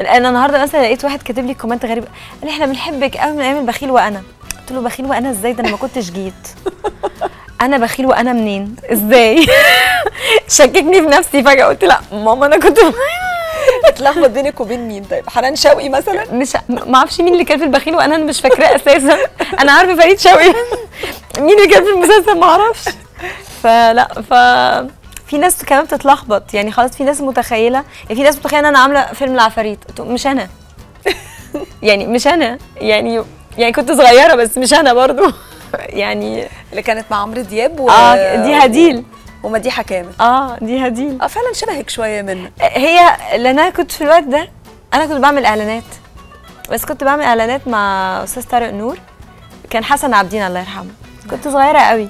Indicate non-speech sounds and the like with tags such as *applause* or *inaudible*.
أنا النهارده مثلا لقيت واحد كاتب لي comment غريب قال لي إحنا بنحبك قوي من أيام البخيل وأنا. قلت له بخيل وأنا إزاي؟ ده أنا ما كنتش جيت. *laughs* أنا بخيل وأنا منين؟ إزاي؟ *laughs* شككني في نفسي فجأة قلت لا ماما أنا كنت *laughs* اتلخبط بينك وبين مين طيب؟ حنان شوقي مثلا؟ مش ما أعرفش مين اللي كان في البخيل وأنا أنا مش فاكراه أساسا. أنا عارفة فريد شوقي. مين اللي كان في المسلسل؟ ما أعرفش. فلا ف في ناس كمان بتتلخبط. يعني خلاص في ناس متخيلة. يعني في ناس متخيلة إن أنا عاملة فيلم العفاريت مش أنا. *laughs* يعني مش أنا. يعني يعني كنت صغيرة بس مش أنا برضو. *laughs* يعني اللي كانت مع عمرو دياب و... آه دي هديل. ومديحة كامل. آه دي هديل. آه فعلا شبهك شوية منها هي لأن أنا كنت في الوقت ده أنا كنت بعمل إعلانات. بس كنت بعمل إعلانات مع أستاذ طارق نور. كان حسن عابدين الله يرحمه. كنت صغيرة قوي.